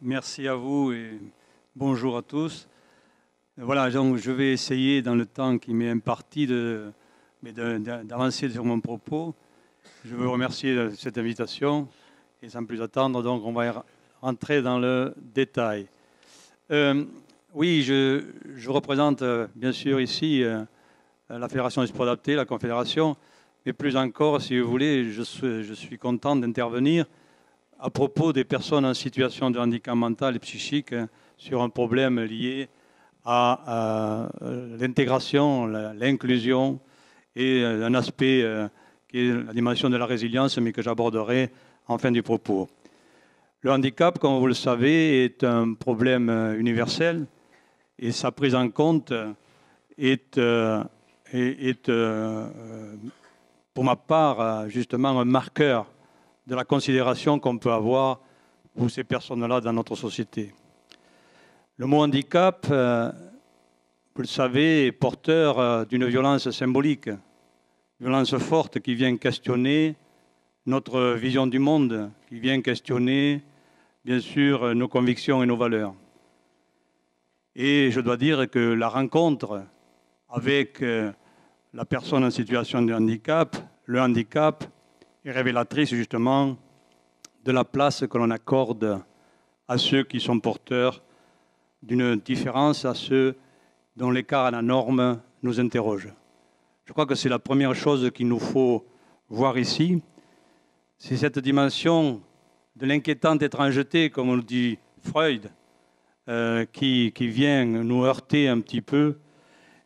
merci à vous et bonjour à tous. Voilà, donc je vais essayer dans le temps qui m'est imparti de, d'avancer sur mon propos. Je veux remercier cette invitation et sans plus attendre, donc on va rentrer dans le détail. Euh, oui, je, représente euh, bien sûr ici euh, la Fédération sports adaptés, la Confédération, mais plus encore, si vous voulez, je suis, je suis content d'intervenir à propos des personnes en situation de handicap mental et psychique sur un problème lié à, l'intégration, l'inclusion et euh, un aspect euh, qui est la dimension de la résilience, mais que j'aborderai en fin du propos. Le handicap, comme vous le savez, est un problème euh, universel et sa prise en compte est, pour ma part, justement un marqueur de la considération qu'on peut avoir pour ces personnes-là dans notre société. Le mot handicap, euh, vous le savez, est porteur euh, d'une violence symbolique, violence forte qui vient questionner notre vision du monde, qui vient questionner, bien sûr, nos convictions et nos valeurs. Et je dois dire que la rencontre avec euh, la personne en situation de handicap, le handicap, révélatrice justement de la place que l'on accorde à ceux qui sont porteurs d'une différence à ceux dont l'écart à la norme nous interroge. Je crois que c'est la première chose qu'il nous faut voir ici. C'est cette dimension de l'inquiétante étrangeté, comme le dit Freud, euh, qui, qui vient nous heurter un petit peu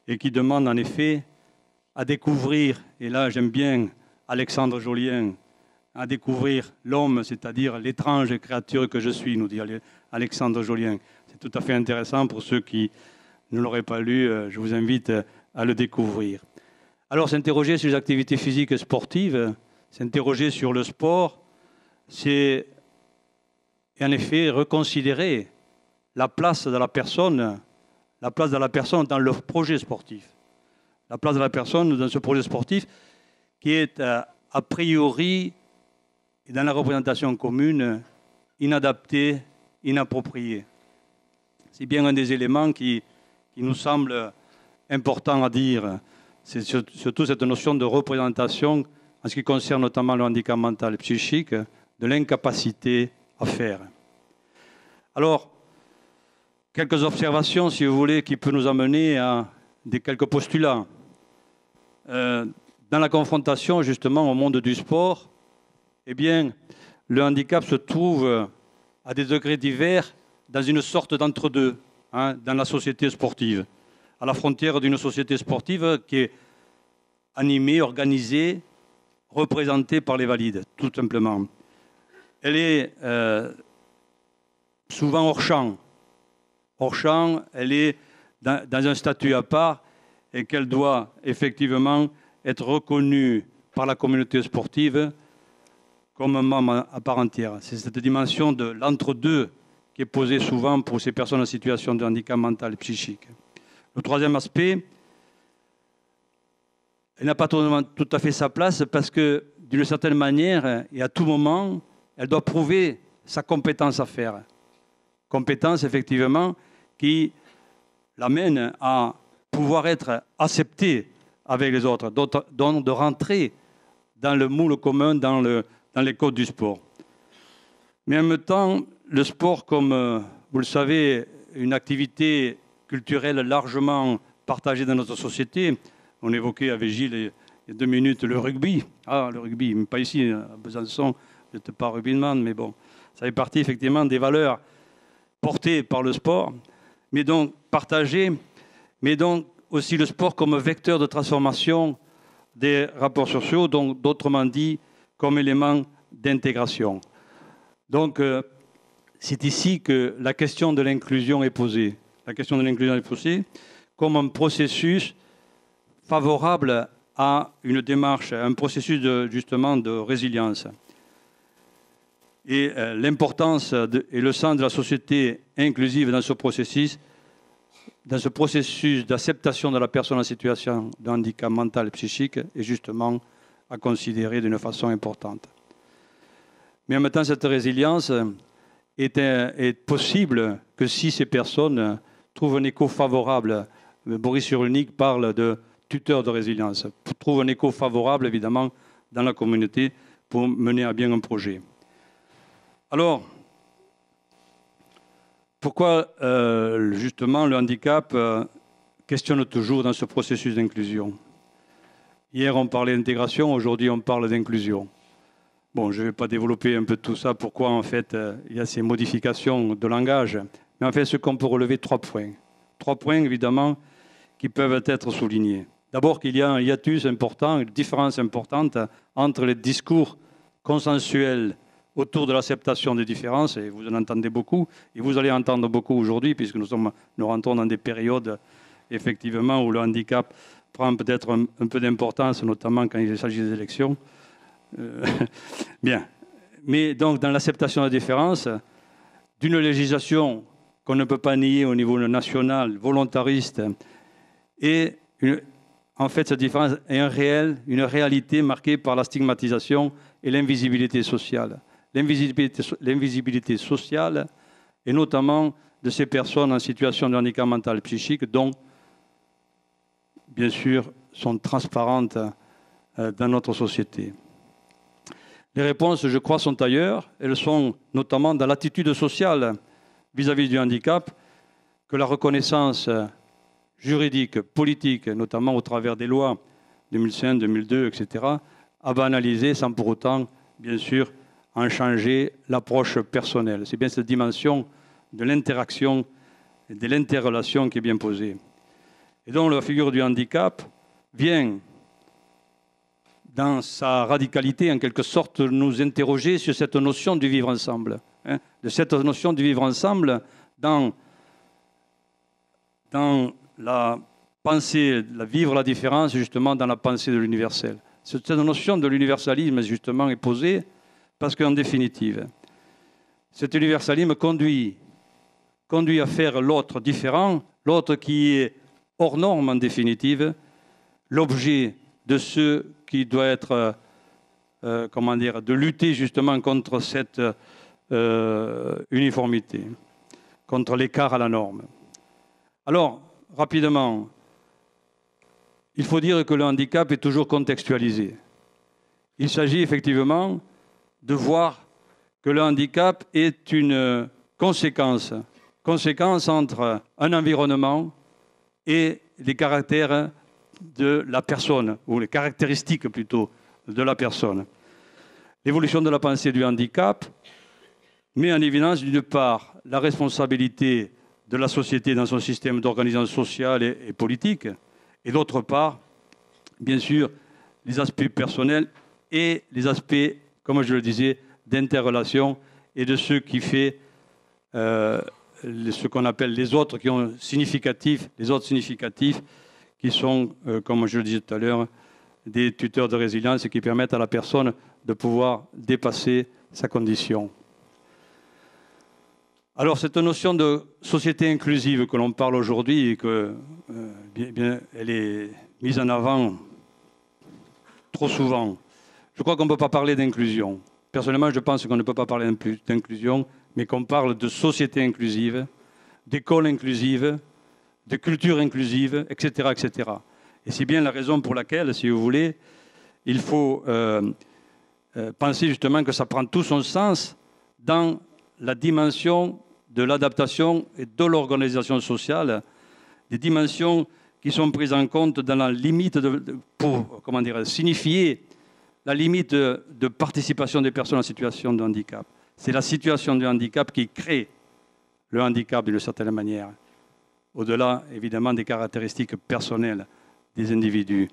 et qui demande en effet à découvrir, et là j'aime bien Alexandre Jolien, à découvrir l'homme, c'est-à-dire l'étrange créature que je suis, nous dit Alexandre Jolien. C'est tout à fait intéressant pour ceux qui ne l'auraient pas lu. Euh, je vous invite euh, à le découvrir. Alors, s'interroger sur les activités physiques et sportives, s'interroger sur le sport, c'est en effet reconsidérer la place de la personne, la place de la personne dans le projet sportif. La place de la personne dans ce projet sportif qui est euh, a priori, dans la représentation commune, inadapté, inapproprié. C'est bien un des éléments qui, nous semble important à dire. C'est surtout cette notion de représentation en ce qui concerne notamment le handicap mental et psychique, de l'incapacité à faire. Alors, quelques observations, si vous voulez, qui peuvent nous amener à des quelques postulats. Euh, dans la confrontation justement au monde du sport, eh bien, le handicap se trouve à des degrés divers dans une sorte d'entre-deux hein, dans la société sportive, à la frontière d'une société sportive qui est animée, organisée, représentée par les valides, tout simplement. Elle est euh, souvent hors champ. Hors champ, elle est dans, dans un statut à part et qu'elle doit effectivement être reconnu par la communauté sportive comme un membre à part entière. C'est cette dimension de l'entre-deux qui est posée souvent pour ces personnes en situation de handicap mental et psychique. Le troisième aspect, elle n'a pas tout à fait sa place parce que, d'une certaine manière et à tout moment, elle doit prouver sa compétence à faire. Compétence, effectivement, qui l'amène à pouvoir être acceptée avec les autres, donc de rentrer dans le moule commun, dans, le, les codes du sport. Mais en même temps, le sport, comme euh, vous le savez, une activité culturelle largement partagée dans notre société. On évoquait avec Gilles il y a deux minutes le rugby. Ah, le rugby, mais pas ici, à Besançon, je n'étais pas rugbyman, mais bon, ça fait partie effectivement des valeurs portées par le sport, mais donc partagées, mais donc aussi le sport comme vecteur de transformation des rapports sociaux, donc d'autrement dit comme élément d'intégration. Donc euh, c'est ici que la question de l'inclusion est posée. La question de l'inclusion est posée comme un processus favorable à une démarche, un processus de, justement de résilience. Et euh, l'importance et le sens de la société inclusive dans ce processus dans ce processus d'acceptation de la personne en situation de handicap mental et psychique est justement à considérer d'une façon importante. Mais en même temps, cette résilience, est, est possible que si ces personnes trouvent un écho favorable. Boris Cyrulnik parle de tuteur de résilience, trouve un écho favorable évidemment dans la communauté pour mener à bien un projet. Alors, pourquoi euh, justement le handicap euh, questionne toujours dans ce processus d'inclusion? Hier on parlait d'intégration, aujourd'hui on parle d'inclusion. Bon, je ne vais pas développer un peu tout ça, pourquoi en fait euh, il y a ces modifications de langage. Mais en fait, ce qu'on peut relever, trois points. Trois points évidemment qui peuvent être soulignés. D'abord qu'il y a un hiatus important, une différence importante entre les discours consensuels autour de l'acceptation des différences, et vous en entendez beaucoup, et vous allez entendre beaucoup aujourd'hui, puisque nous, sommes, nous rentrons dans des périodes, effectivement, où le handicap prend peut-être un, peu d'importance, notamment quand il s'agit des élections. Euh, bien. Mais donc, dans l'acceptation de la différence, d'une législation qu'on ne peut pas nier au niveau national, volontariste, et en fait, cette différence est un réel, une réalité marquée par la stigmatisation et l'invisibilité sociale. L'invisibilité sociale, et notamment de ces personnes en situation de handicap mental psychique, dont, bien sûr, sont transparentes euh, dans notre société. Les réponses, je crois, sont ailleurs. Elles sont notamment dans l'attitude sociale vis-à-vis -vis du handicap, que la reconnaissance juridique, politique, notamment au travers des lois 2005, 2002, etc., a banalisé sans pour autant, bien sûr, en changer l'approche personnelle. C'est bien cette dimension de l'interaction et de l'interrelation qui est bien posée. Et donc la figure du handicap vient, dans sa radicalité, en quelque sorte, nous interroger sur cette notion du vivre ensemble. Hein, de cette notion du vivre ensemble dans, dans la pensée, la vivre la différence justement dans la pensée de l'universel. Cette notion de l'universalisme justement est posée parce qu'en définitive, cet universalisme conduit, à faire l'autre différent, l'autre qui est hors norme en définitive, l'objet de ce qui doit être, euh, comment dire, de lutter justement contre cette euh, uniformité, contre l'écart à la norme. Alors, rapidement, il faut dire que le handicap est toujours contextualisé. Il s'agit effectivement de voir que le handicap est une conséquence, conséquence entre un environnement et les caractères de la personne, ou les caractéristiques plutôt de la personne. L'évolution de la pensée du handicap met en évidence d'une part la responsabilité de la société dans son système d'organisation sociale et, politique, et d'autre part, bien sûr, les aspects personnels et les aspects, comme je le disais, d'interrelation et de ce qui fait euh, ce qu'on appelle les autres qui ont significatif, les autres significatifs, qui sont, euh, comme je le disais tout à l'heure, des tuteurs de résilience et qui permettent à la personne de pouvoir dépasser sa condition. Alors cette notion de société inclusive que l'on parle aujourd'hui et que euh, bien, elle est mise en avant trop souvent, je crois qu'on ne peut pas parler d'inclusion. Personnellement, je pense qu'on ne peut pas parler d'inclusion, mais qu'on parle de société inclusive, d'école inclusive, de culture inclusive, etc., etc. Et c'est bien la raison pour laquelle, si vous voulez, il faut euh, euh, penser justement que ça prend tout son sens dans la dimension de l'adaptation et de l'organisation sociale, des dimensions qui sont prises en compte dans la limite pour comment dire, signifier la limite de, participation des personnes en situation de handicap. C'est la situation de handicap qui crée le handicap d'une certaine manière, au-delà évidemment des caractéristiques personnelles des individus.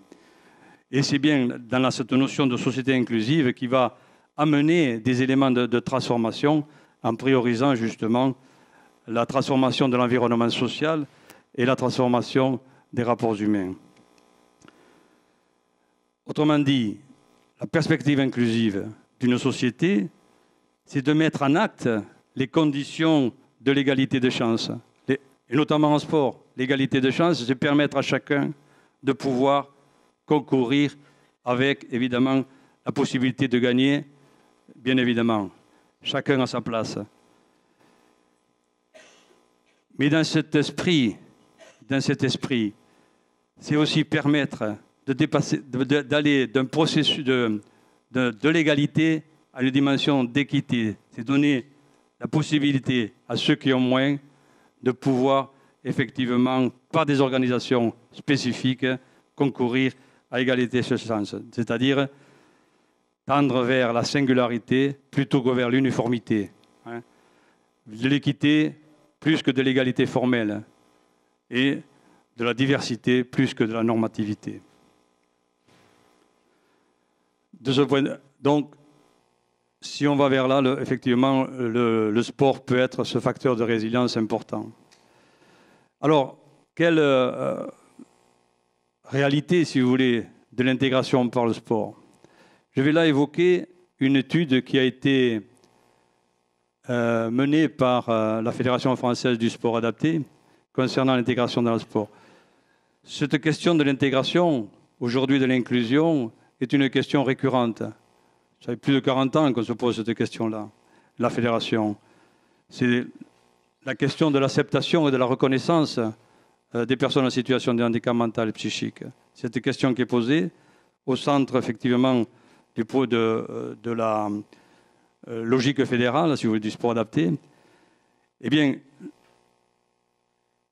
Et c'est bien dans cette notion de société inclusive qui va amener des éléments de transformation en priorisant justement la transformation de l'environnement social et la transformation des rapports humains. Autrement dit, la perspective inclusive d'une société, c'est de mettre en acte les conditions de l'égalité des chances, et notamment en sport. L'égalité des chances, c'est permettre à chacun de pouvoir concourir avec, évidemment, la possibilité de gagner, bien évidemment, chacun à sa place. Mais dans cet esprit, dans cet esprit, c'est aussi permettre de d'aller d'un processus de, l'égalité à une dimension d'équité. C'est donner la possibilité à ceux qui ont moins de pouvoir effectivement, par des organisations spécifiques, concourir à égalité de chance. C'est-à-dire tendre vers la singularité plutôt que vers l'uniformité. Hein. De l'équité plus que de l'égalité formelle. Et de la diversité plus que de la normativité. De ce point donc, si on va vers là, effectivement, le, sport peut être ce facteur de résilience important. Alors, quelle euh, réalité, si vous voulez, de l'intégration par le sport? Je vais là évoquer une étude qui a été euh, menée par euh, la Fédération française du sport adapté concernant l'intégration dans le sport. Cette question de l'intégration, aujourd'hui de l'inclusion, est une question récurrente. Ça fait plus de 40 ans qu'on se pose cette question-là, la fédération. C'est la question de l'acceptation et de la reconnaissance euh, des personnes en situation de handicap mental et psychique. Cette question qui est posée au centre, effectivement, du, de, euh, de la euh, logique fédérale, si vous voulez, du sport adapté. Eh bien,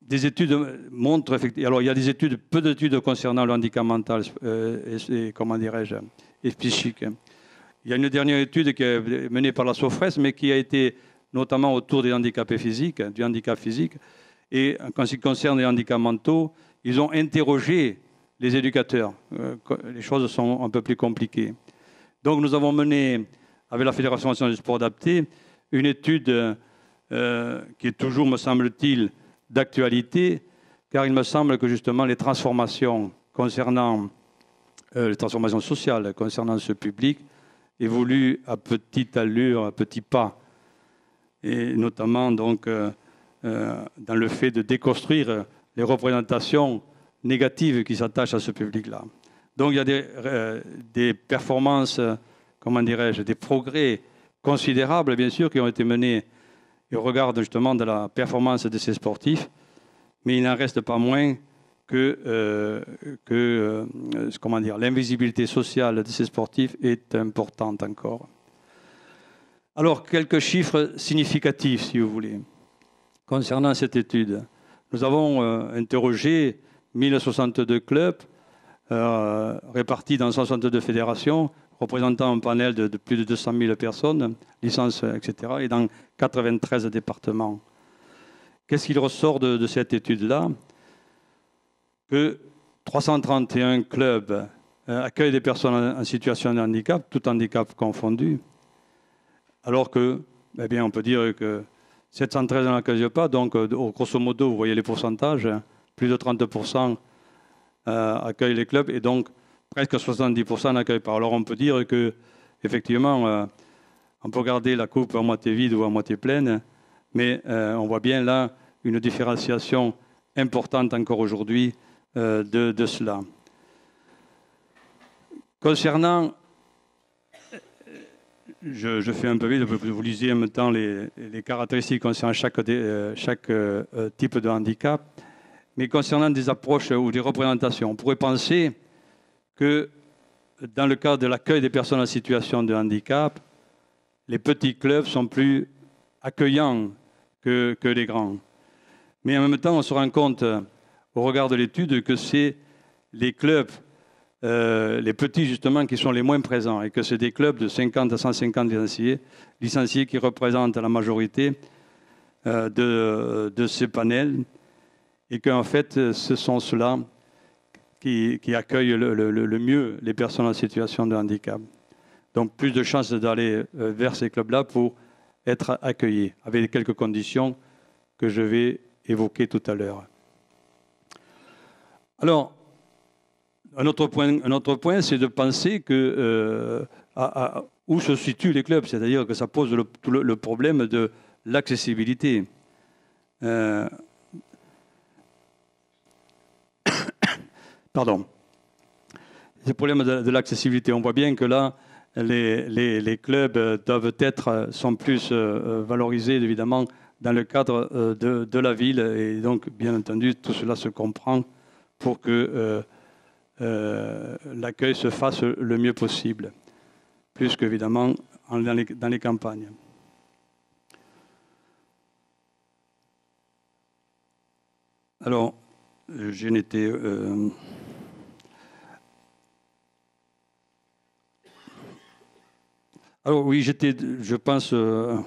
des études montrent effectivement. Alors, il y a des études, peu d'études concernant le handicap mental euh, et, comment dirais-je, psychique. Il y a une dernière étude qui est menée par la SOFRES, mais qui a été notamment autour des handicapés physiques, du handicap physique. Et en ce qui concerne les handicaps mentaux, ils ont interrogé les éducateurs. Euh, les choses sont un peu plus compliquées. Donc, nous avons mené, avec la Fédération nationale du sport adapté, une étude euh, qui est toujours, me semble-t-il, d'actualité, car il me semble que justement les transformations concernant euh, les transformations sociales concernant ce public évoluent à petite allure, à petits pas, et notamment donc euh, euh, dans le fait de déconstruire les représentations négatives qui s'attachent à ce public-là. Donc il y a des, des performances, comment dirais-je, des progrès considérables, bien sûr, qui ont été menés il regarde justement de la performance de ces sportifs, mais il n'en reste pas moins que, euh, euh, l'invisibilité sociale de ces sportifs est importante encore. Alors, quelques chiffres significatifs, si vous voulez, concernant cette étude. Nous avons euh, interrogé 1062 clubs répartis dans 62 fédérations représentant un panel de, plus de 200 000 personnes, licences, etc., et dans 93 départements. Qu'est-ce qu'il ressort de, cette étude-là? Que 331 clubs euh, accueillent des personnes en, situation de handicap, tout handicap confondu, alors que, eh bien, on peut dire que 713 n'en accueillent pas, donc euh, grosso modo, vous voyez les pourcentages, plus de 30% euh, accueillent les clubs, et donc presque 70% n'accueillent pas. Alors on peut dire que, effectivement, euh, on peut regarder la coupe à moitié vide ou à moitié pleine, mais euh, on voit bien là une différenciation importante encore aujourd'hui euh, de, cela. Concernant, je, fais un peu vite, vous lisez en même temps les, caractéristiques concernant chaque, chaque type de handicap, mais concernant des approches ou des représentations, on pourrait penser que dans le cadre de l'accueil des personnes en situation de handicap, les petits clubs sont plus accueillants que, les grands. Mais en même temps, on se rend compte, au regard de l'étude, que c'est les clubs, euh, les petits justement, qui sont les moins présents, et que c'est des clubs de 50 à 150 licenciés, licenciés qui représentent la majorité euh, de, de ces panels, et qu'en fait, ce sont ceux-là qui, accueille le, mieux les personnes en situation de handicap. Donc plus de chances d'aller euh, vers ces clubs-là pour être accueillis, avec quelques conditions que je vais évoquer tout à l'heure. Alors, un autre point, point c'est de penser que euh, où se situent les clubs, c'est-à-dire que ça pose le, problème de l'accessibilité. Euh, Pardon. Le problème de, l'accessibilité. On voit bien que là, les, clubs doivent être, sont plus valorisés évidemment dans le cadre de, la ville. Et donc, bien entendu, tout cela se comprend pour que l'accueil se fasse le mieux possible, plus qu'évidemment dans les campagnes. Alors, euh, je n'étais. Euh, alors oui, j'étais, je pense, euh,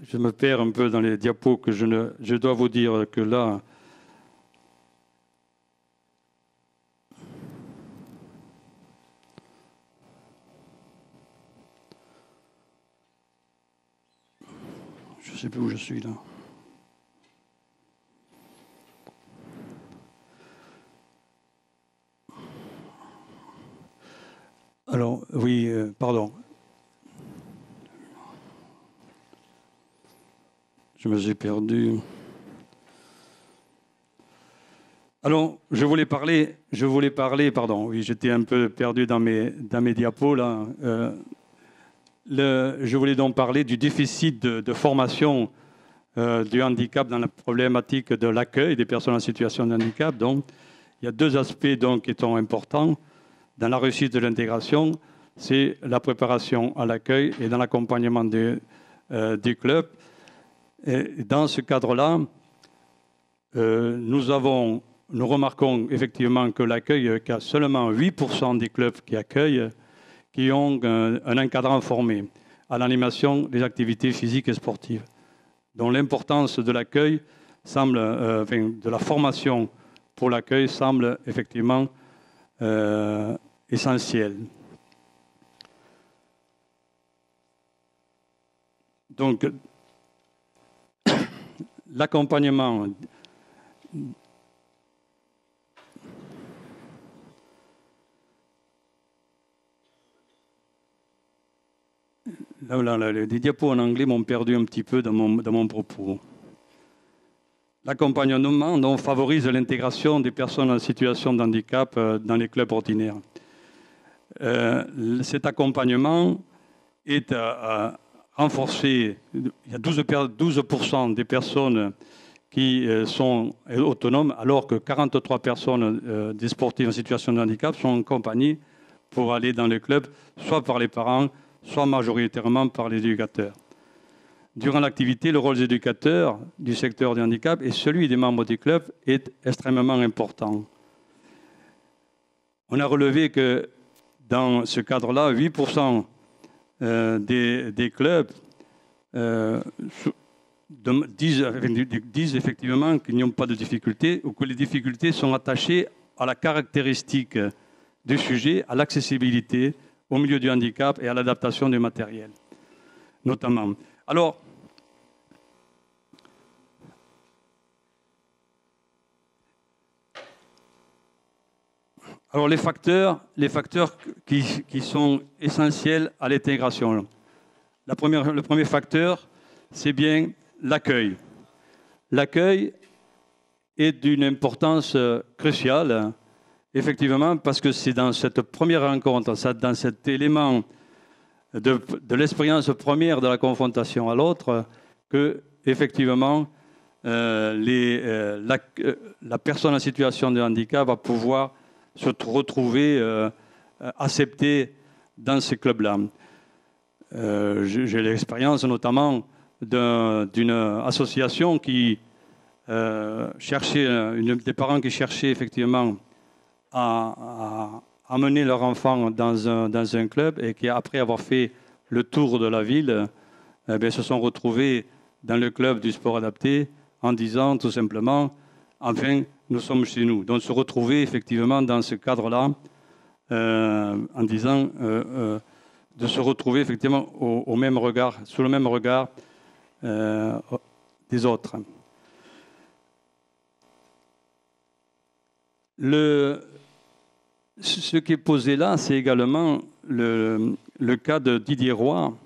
je me perds un peu dans les diapos que je ne, je dois vous dire que là, je ne sais plus où je suis là. Alors, oui, euh, pardon. Je me suis perdu. Alors, je voulais parler, je voulais parler, pardon, oui, j'étais un peu perdu dans mes, dans mes diapos là. Euh, je voulais donc parler du déficit de, formation euh, du handicap dans la problématique de l'accueil des personnes en situation de handicap. Donc, il y a deux aspects donc, qui sont importants dans la réussite de l'intégration, c'est la préparation à l'accueil et dans l'accompagnement euh, clubs. Et dans ce cadre-là, euh, nous, avons, nous remarquons effectivement que l'accueil, qu'il y a seulement 8% des clubs qui accueillent, qui ont un, encadrant formé à l'animation des activités physiques et sportives. Donc l'importance de l'accueil semble, euh, de la formation pour l'accueil semble effectivement euh, essentiel. Donc, l'accompagnement les diapos en anglais m'ont perdu un petit peu dans mon, dans mon propos. L'accompagnement favorise l'intégration des personnes en situation de handicap euh, dans les clubs ordinaires. Euh, cet accompagnement est euh, renforcé. Il y a 12%, des personnes qui sont autonomes, alors que 43 personnes des sportifs en situation de handicap sont accompagnées pour aller dans les clubs, soit par les parents, soit majoritairement par les éducateurs. Durant l'activité, le rôle des éducateurs du secteur du handicap et celui des membres du club est extrêmement important. On a relevé que dans ce cadre-là, 8% euh, des, clubs euh, disent, effectivement qu'ils n'ont pas de difficultés ou que les difficultés sont attachées à la caractéristique du sujet, à l'accessibilité au milieu du handicap et à l'adaptation du matériel, notamment. Alors, alors les facteurs, les facteurs qui, sont essentiels à l'intégration. le premier facteur, c'est bien l'accueil. L'accueil est d'une importance cruciale, effectivement, parce que c'est dans cette première rencontre, dans cet élément de, l'expérience première de la confrontation à l'autre que, effectivement, euh, euh, euh, la, personne en situation de handicap va pouvoir se retrouver acceptée dans ces clubs-là. J'ai l'expérience notamment d'une association qui cherchait, une, des parents qui cherchaient effectivement à amener leur enfant dans un, dans un club et qui, après avoir fait le tour de la ville, eh se sont retrouvés dans le club du sport adapté en disant tout simplement, enfin, nous sommes chez nous. Donc se retrouver effectivement dans ce cadre-là, euh, en disant euh, euh, de se retrouver effectivement au, même regard, sous le même regard des autres. Ce qui est posé là, c'est également le, cas de Didier Roy.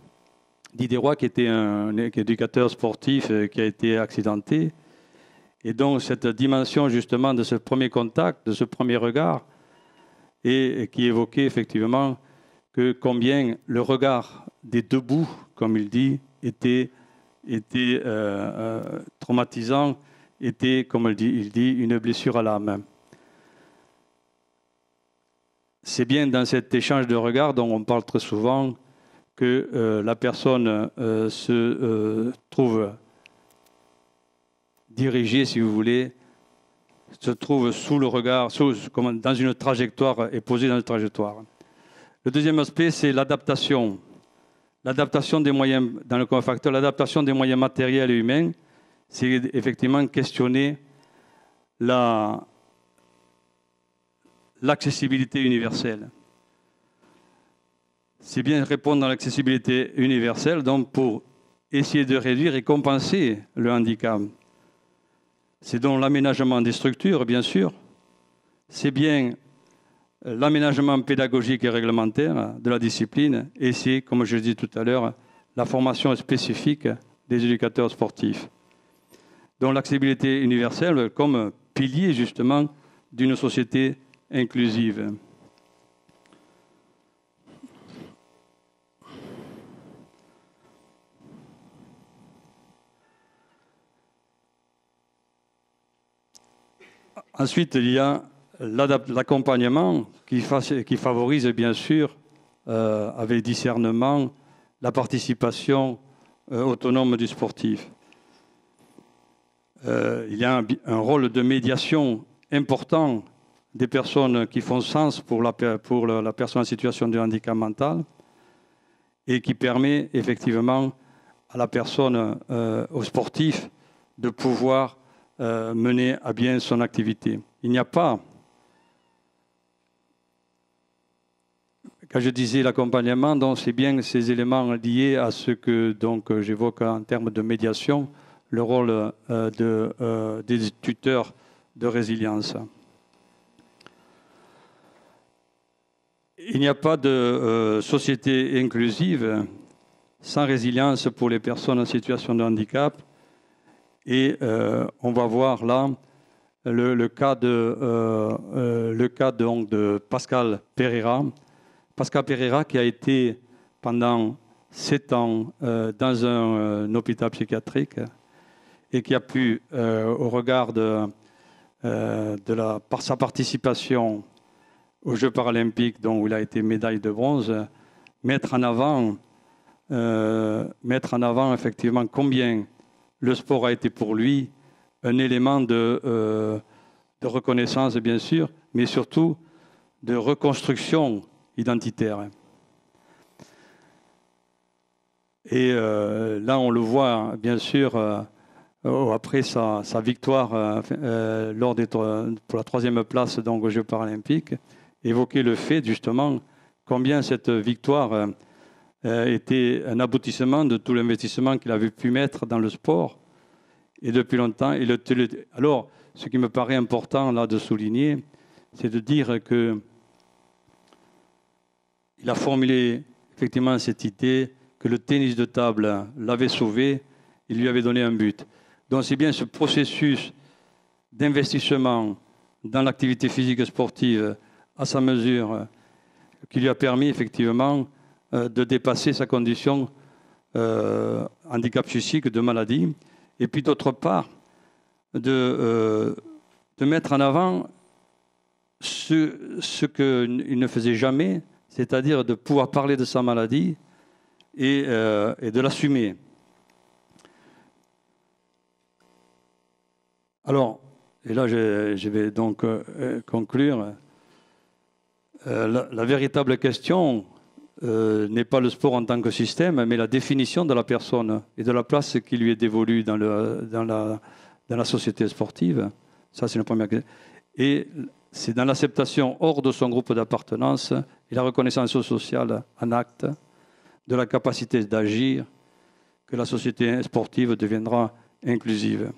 Didier Roy, qui était un éducateur sportif qui a été accidenté. Et donc, cette dimension, justement, de ce premier contact, de ce premier regard, et, qui évoquait effectivement que combien le regard des debout, comme il dit, était, était traumatisant, était, comme il dit, il dit, une blessure à l'âme. C'est bien dans cet échange de regards dont on parle très souvent que euh, la personne euh, se euh, trouve dirigée, si vous voulez, se trouve sous le regard, dans une trajectoire et posée dans une trajectoire. Le deuxième aspect, c'est l'adaptation. L'adaptation des moyens, dans le facteur, l'adaptation des moyens matériels et humains, c'est effectivement questionner l'accessibilité universelle c'est bien répondre à l'accessibilité universelle, donc pour essayer de réduire et compenser le handicap. C'est donc l'aménagement des structures, bien sûr. C'est bien l'aménagement pédagogique et réglementaire de la discipline. Et c'est, comme je dit tout à l'heure, la formation spécifique des éducateurs sportifs. Donc l'accessibilité universelle comme pilier justement d'une société inclusive. Ensuite, il y a l'accompagnement qui, favorise bien sûr, euh, avec discernement, la participation euh, autonome du sportif. Euh, il y a un, rôle de médiation important des personnes qui font sens pour la, personne en situation de handicap mental et qui permet effectivement à la personne, au sportif, de pouvoir euh, mener à bien son activité. Il n'y a pas, quand je disais l'accompagnement, donc c'est bien ces éléments liés à ce que donc j'évoque en termes de médiation, le rôle euh, euh, des tuteurs de résilience. Il n'y a pas de société inclusive sans résilience pour les personnes en situation de handicap et euh, on va voir là le, cas, de, euh, euh, le cas de Pascal Pereira. Pascal Pereira qui a été pendant sept ans dans un, hôpital psychiatrique et qui a pu, au regard de, de la, par sa participation aux Jeux paralympiques, dont il a été médaille de bronze, mettre en avant, mettre en avant effectivement combien le sport a été pour lui un élément euh, de, reconnaissance, bien sûr, mais surtout de reconstruction identitaire. Et euh, là, on le voit, bien sûr, euh, après sa, victoire pour la troisième place aux Jeux paralympiques, évoquer le fait, justement, combien cette victoire était un aboutissement de tout l'investissement qu'il avait pu mettre dans le sport. Et depuis longtemps, le, alors, ce qui me paraît important là de souligner, c'est de dire que il a formulé effectivement cette idée que le tennis de table l'avait sauvé, il lui avait donné un but. Donc c'est bien ce processus d'investissement dans l'activité physique et sportive à sa mesure qui lui a permis effectivement euh, de dépasser sa condition euh, handicap physique, de maladie, et puis d'autre part, de, euh, mettre en avant ce, ce qu'il ne faisait jamais, c'est-à-dire de pouvoir parler de sa maladie et de l'assumer. Alors, et là je, vais donc conclure, la, véritable question euh, n'est pas le sport en tant que système, mais la définition de la personne et de la place qui lui est dévolue dans, la société sportive. Ça, c'est la première question. Et c'est dans l'acceptation hors de son groupe d'appartenance et la reconnaissance sociale en acte de la capacité d'agir que la société sportive deviendra inclusive.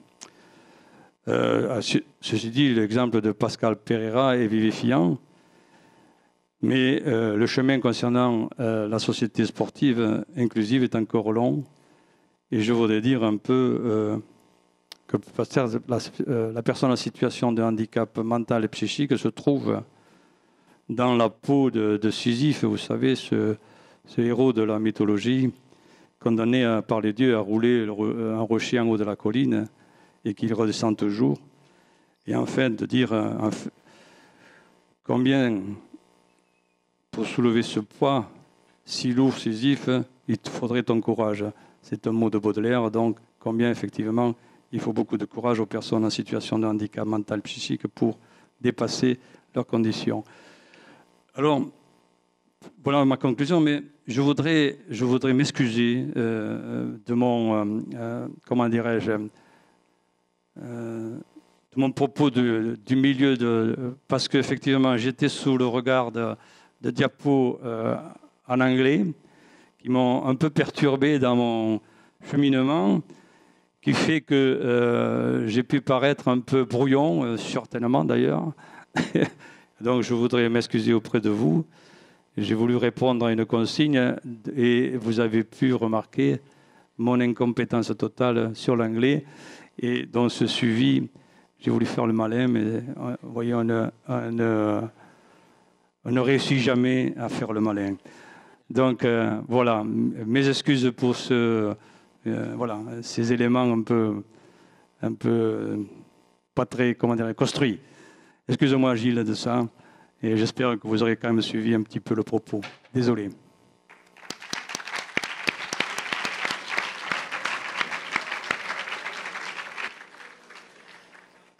Euh, ceci dit, l'exemple de Pascal Pereira est vivifiant. Mais euh, le chemin concernant euh, la société sportive inclusive est encore long. Et je voudrais dire un peu euh, que la, personne en situation de handicap mental et psychique se trouve dans la peau de, de Sisyphe, vous savez, ce, ce, héros de la mythologie, condamné par les dieux à rouler un rocher en haut de la colline et qu'il redescend toujours. Et enfin, de dire combien, pour soulever ce poids si lourd, Sisyphe, il te faudrait ton courage. C'est un mot de Baudelaire, donc combien effectivement il faut beaucoup de courage aux personnes en situation de handicap mental, psychique pour dépasser leurs conditions. Alors, voilà ma conclusion, mais je voudrais, je voudrais m'excuser euh, de mon, euh, euh, comment dirais-je, de mon propos du milieu, de, parce qu'effectivement j'étais sous le regard de, de diapos en anglais qui m'ont un peu perturbé dans mon cheminement qui fait que euh, j'ai pu paraître un peu brouillon, euh, certainement d'ailleurs. Donc je voudrais m'excuser auprès de vous. J'ai voulu répondre à une consigne et vous avez pu remarquer mon incompétence totale sur l'anglais. Et dans ce suivi, j'ai voulu faire le malin, mais euh, vous voyez, on on ne réussit jamais à faire le malin. Donc voilà, mes excuses pour ce euh, voilà, ces éléments un peu, peu pas très, comment dire, construits. Excusez-moi Gilles de ça, et j'espère que vous aurez quand même suivi un petit peu le propos. Désolé.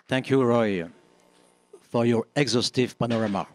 Thank you, Roy, for your exhaustive panorama.